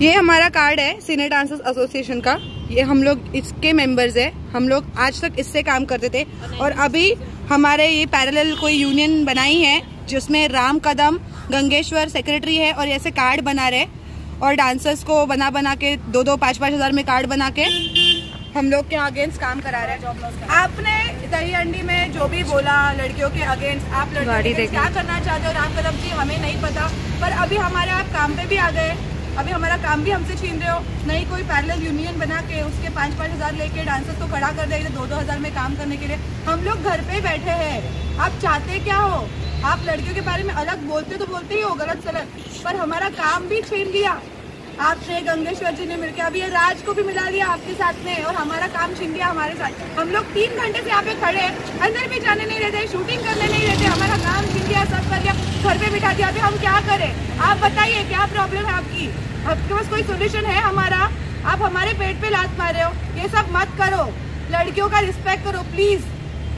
ये हमारा कार्ड है सीनियर डांसर्स एसोसिएशन का। ये हम लोग इसके मेंबर्स है। हम लोग आज तक इससे काम करते थे। और अभी हमारे ये पैरेलल कोई यूनियन बनाई है जिसमें राम कदम गंगेश्वर सेक्रेटरी है और ऐसे कार्ड बना रहे और डांसर्स को बना बना के दो दो पाँच पाँच हज़ार में कार्ड बना के हम लोग के अगेंस्ट काम करा रहे हैं। आपने दही अंडी में जो भी बोला लड़कियों के अगेंस्ट आप लड़कियों क्या करना चाहते हो? राम कदम जी हमें नहीं पता। पर अभी हमारे आप काम पे भी आ गए। अभी हमारा काम भी हमसे छीन रहे हो। नहीं, कोई पैरेलल यूनियन बना के उसके पाँच पाँच हज़ार लेके डांसर्स को खड़ा कर देंगे दो दो हज़ार में काम करने के लिए। हम लोग घर पे बैठे हैं। आप चाहते क्या हो? आप लड़कियों के बारे में अलग बोलते तो बोलते ही हो, गलत सलत। पर हमारा काम भी छीन लिया। आपने गंगेश्वर जी ने मिलकर अभी राज को भी मिला लिया आपके साथ में, और हमारा काम छीन लिया हमारे साथ। हम लोग तीन घंटे से यहाँ पे खड़े हैं। अंदर भी जाने नहीं रहते शूटिंग करने नहीं रहते हमारा काम छीन लिया, सब कर लिया, घर पे बिठा दिया। अभी हम क्या करें? आप बताइए, क्या प्रॉब्लम है आपकी? आपके पास कोई सोल्यूशन है हमारा? आप हमारे पेट पे लात मार रहे हो। ये सब मत करो। लड़कियों का रिस्पेक्ट करो प्लीज़